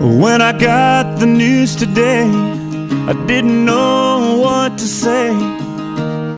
When I got the news today, I didn't know what to say.